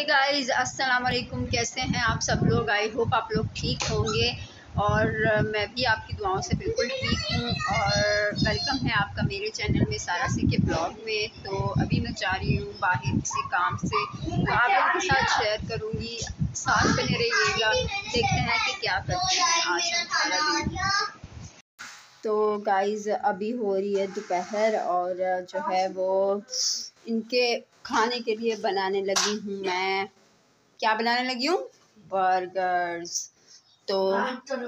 Hey guys अस्सलाम वालेकुम कैसे हैं आप सब लोग? आई होप आप लोग ठीक होंगे और मैं भी आपकी दुआओं से बिल्कुल ठीक हूँ और वेलकम है आपका मेरे चैनल में सारा सी के ब्लॉग में। तो अभी मैं जा रही हूँ बाहर किसी काम से। तो आप लोगों के साथ शेयर करूँगी। साथ बने रहिएगा। देखते हैं कि क्या करते हैं आज तो गाइस अभी हो रही है दोपहर और जो है वो इनके खाने के लिए बनाने लगी हूँ मैं। क्या बनाने लगी हूँ? बर्गर्स। तो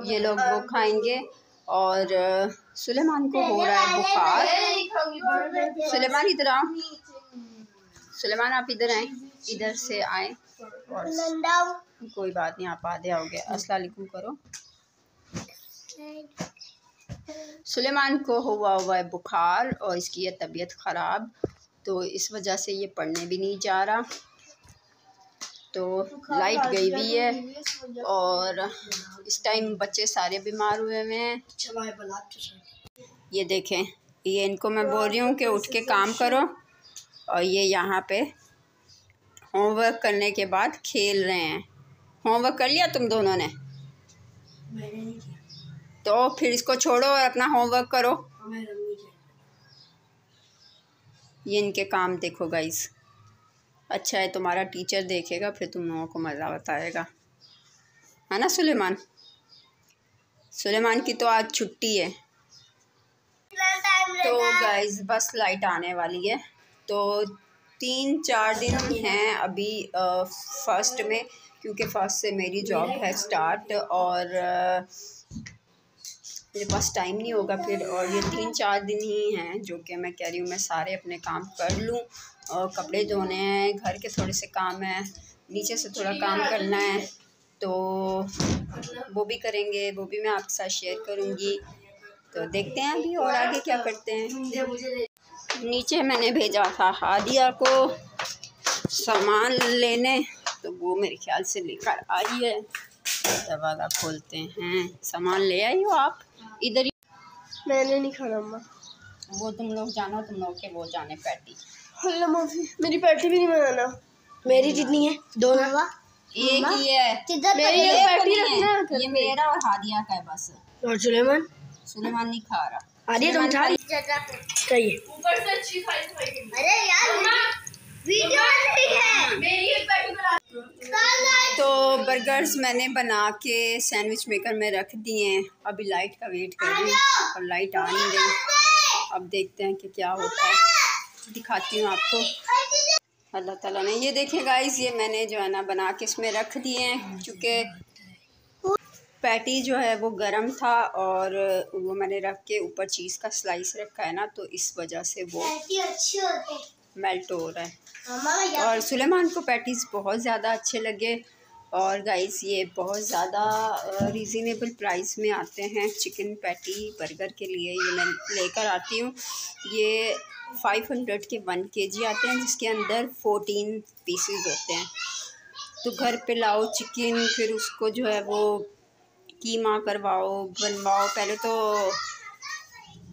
ये लोग वो खाएँगे। और, सुलेमान को हो रहा है बुखार। सुलेमान इधर आओ। सुलेमान, आप इधर आए। इधर से आए। और कोई बात नहीं, आप आधे आओगे। अस्सलाम वालेकुम करो। सुलेमान को हुआ हुआ है बुखार और इसकी है तबीयत ख़राब। तो इस वजह से ये पढ़ने भी नहीं जा रहा। तो लाइट गई हुई है और इस टाइम बच्चे सारे बीमार हुए हुए हैं। ये देखें ये इनको मैं बोल रही हूँ कि उठ के काम करो और ये यहाँ पे होमवर्क करने के बाद खेल रहे हैं। होमवर्क कर लिया तुम दोनों ने? तो फिर इसको छोड़ो और अपना होमवर्क करो। ये इनके काम देखो गाइस अच्छा है तुम्हारा टीचर देखेगा फिर तुम लोगों को मज़ा बताएगा। है ना सुलेमान? सुलेमान की तो आज छुट्टी है। तो गाइस बस लाइट आने वाली है। तो तीन चार दिन हैं अभी फ़र्स्ट में क्योंकि फ़र्स्ट से मेरी जॉब है स्टार्ट और मेरे पास टाइम नहीं होगा फिर, और ये तीन चार दिन ही हैं जो कि मैं कह रही हूँ मैं सारे अपने काम कर लूँ, और कपड़े धोने हैं, घर के थोड़े से काम हैं, नीचे से थोड़ा काम करना है तो वो भी करेंगे, वो भी मैं आपके साथ शेयर करूँगी। तो देखते हैं अभी और आगे क्या करते हैं। नीचे मैंने भेजा था हादिया को सामान लेने तो वो मेरे ख्याल से लेकर आई है। दरवाज़ा खोलते हैं। सामान ले आई हो आप। इधर ही मैंने नहीं खाना अम्मा। वो तुम लोग जानो तुम लोग के वो जाने पैटी। अल्लाह माफ़ी। मेरी पैटी भी नहीं बनाना। मेरी जितनी है दो ना। एक ही है। मेरी ये पैटी रखना ये मेरा और हादिया का है बस। और सुलेमान? सुलेमान नहीं खा रहा। आदि तुम खा चाहिए अरे यार वीडियो नहीं है। मेरी एक पैटी बना तो बर्गर्स मैंने बना के सैंडविच मेकर में रख दिए हैं। अभी लाइट का वेट कर रही और लाइट आ नहीं रही। अब देखते हैं कि क्या होता है। दिखाती हूँ आपको। अल्लाह ताला ने ये देखें गाइस ये मैंने जो है ना बना के इसमें रख दिए हैं। चूँकि पैटी जो है वो गरम था और वो मैंने रख के ऊपर चीज़ का स्लाइस रखा है ना तो इस वजह से वो मेल्ट हो रहा है। और सुलेमान को पैटीज़ बहुत ज़्यादा अच्छे लगे। और गाइस ये बहुत ज़्यादा रिजनेबल प्राइस में आते हैं चिकन पैटी बर्गर के लिए। ये मैं लेकर आती हूँ। ये फाइव हंड्रेड के वन के जी आते हैं जिसके अंदर फोर्टीन पीसेस होते हैं। तो घर पे लाओ चिकन फिर उसको जो है वो कीमा करवाओ बनवाओ। पहले तो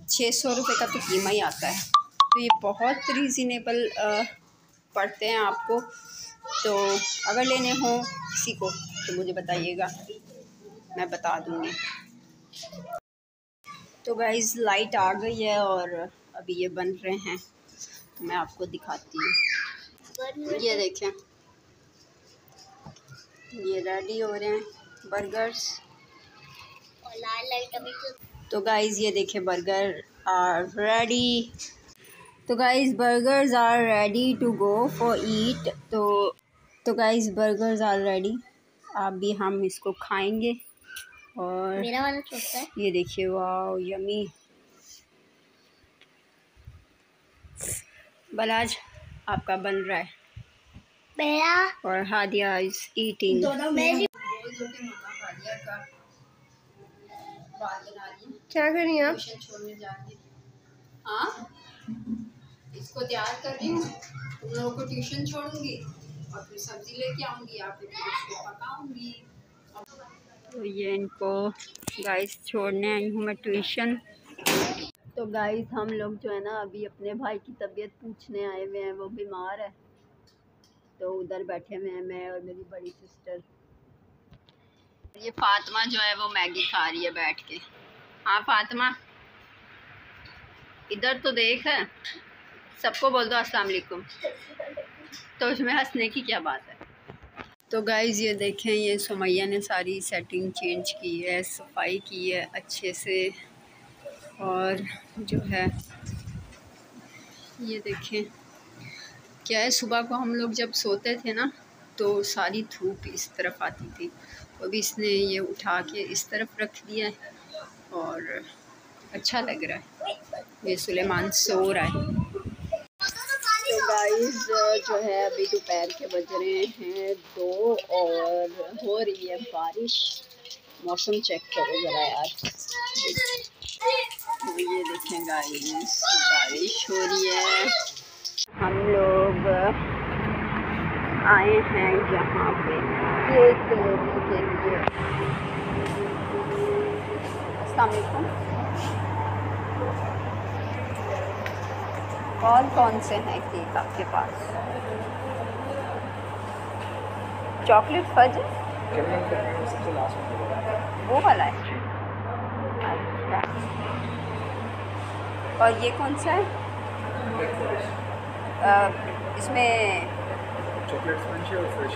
छः सौ रुपये का तो कीमा ही आता है। तो ये बहुत रीज़नेबल पड़ते हैं आपको। तो अगर लेने हो किसी को तो मुझे बताइएगा। मैं बता दूँगी। तो गाइज़ लाइट आ गई है और अभी ये बन रहे हैं। तो मैं आपको दिखाती हूँ। ये देखें। ये रेडी हो रहे हैं बर्गर्स लाल लाइट अभी तो तो गाइज़ ये देखें बर्गर आर रेडी तो guys burgers are ready to go for eat तो तो गाइज़ बर्गर्स आर रेडी आप भी हम इसको खाएँगे। और मेरा वाला छोटा है। ये देखिए वाह यमी बलाज आपका बन रहा है। मेरा और हादिया इज़ ईटिंग क्या कर रही हैं। आप हाँ इसको तैयार कर रही हूँ। तुम लोगों को ट्यूशन छोड़ूँगी और फिर सब्ज़ी लेके आऊँगी, या पकाऊँगी। तो ये इनको गाइस छोड़ने आई हूँ मैं ट्यूशन। तो गाइस हम लोग जो है ना, अभी अपने भाई की तबीयत पूछने आए हुए हैं, वो बीमार है। तो उधर बैठे हुए हैं मैं और मेरी बड़ी सिस्टर ये फातिमा जो है, वो मैगी खा रही है बैठ के। हाँ फातिमा। इधर तो देख। सबको बोल दो अस्सलाम वालेकुम। तो उसमें हंसने की क्या बात है? तो गाइज़ ये देखें, ये सुमैया ने सारी सेटिंग चेंज की है, सफ़ाई की है अच्छे से। और जो है, ये देखें, क्या है, सुबह को हम लोग जब सोते थे ना तो सारी धूप इस तरफ़ आती थी। तो अभी इसने ये उठा के इस तरफ़ रख दिया है और अच्छा लग रहा है। ये सुलेमान सो रहा है। गाइस जो है, अभी दोपहर के बज रहे हैं दो और हो रही है बारिश। मौसम चेक करो ज़रा यार। तो ये देखें गाइस बारिश हो रही है। हम लोग आए हैं यहाँ पे लेने के लिए। अलकुम कौन कौन से हैं केक आपके पास? चॉकलेट फज वो वाला है। अच्छा। और ये कौन सा है? आ, इसमें चॉकलेट स्पंज और फ्रेश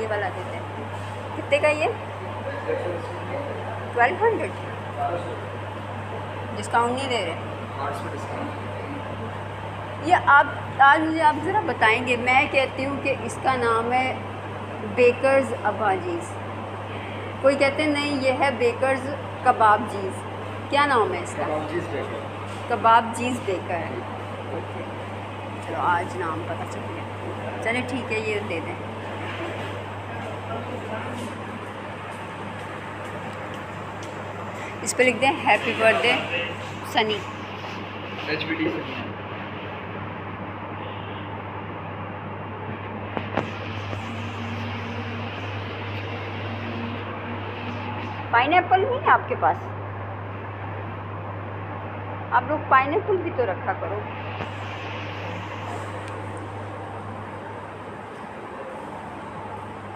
ये वाला देते हैं। कितने का ये? Twelve hundred. डिस्काउंट नहीं दे रहे। ये आप आज मुझे आप ज़रा बताएँगे मैं कहती हूँ कि इसका नाम है बेकर्स अबाजीज़। कोई कहते हैं नहीं ये है बेकर्स कबाब जीज़ क्या नाम है इसका? कबाब जीज़ बेकर। है ओके। चलो आज नाम पता चल गया। चले ठीक है ये दे दें। इस पर लिख दें happy birthday Sunny. H B D Sunny. Pineapple नहीं है आपके पास? आप लोग पाइन एप्पल भी तो रखा करो।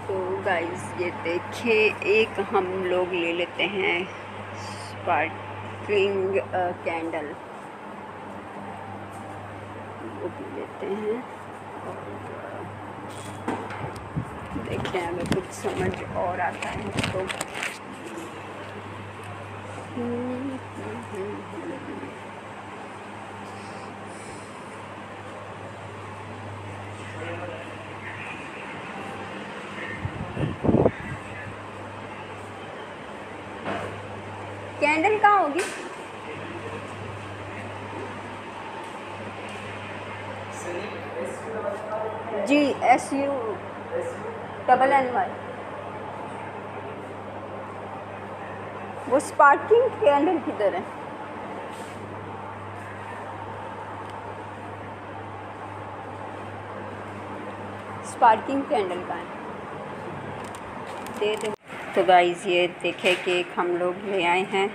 तो गाइस ये देखें एक हम लोग ले लेते हैं स्पार्कलिंग कैंडल वो भी लेते हैं। देखें हमें कुछ समझ और आता है। तो कैंडल कहाँ होगी? जी S U double N Y वो स्पार्किंग कैंडल किधर है? स्पार्किंग कैंडल का है? दे दे। तो गाइस ये देखे केक हम लोग ले आए हैं।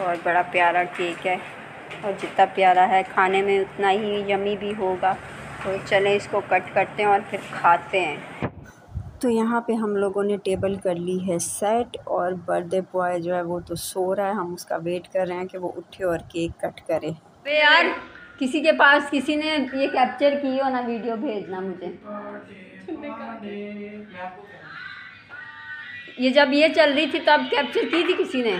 और बड़ा प्यारा केक है। और जितना प्यारा है, खाने में उतना ही यमी भी होगा। तो चलें इसको कट करते हैं और फिर खाते हैं। तो यहाँ पे हम लोगों ने टेबल कर ली है सेट और बर्थडे बॉय जो है वो तो सो रहा है। हम उसका वेट कर रहे हैं कि वो उठे और केक कट करे। वे यार किसी के पास किसी ने ये कैप्चर की हो ना वीडियो भेजना मुझे। ये जब ये चल रही थी तब कैप्चर की थी किसी ने?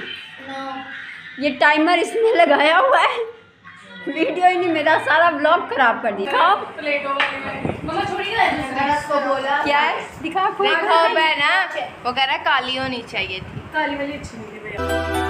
ये टाइमर इसमें लगाया हुआ है। वीडियो ही नहीं मेरा सारा ब्लॉग खराब कर दिया। क्या है? दिखा है ना वो कह रहा काली होनी चाहिए थी। काली वाली अच्छी नहीं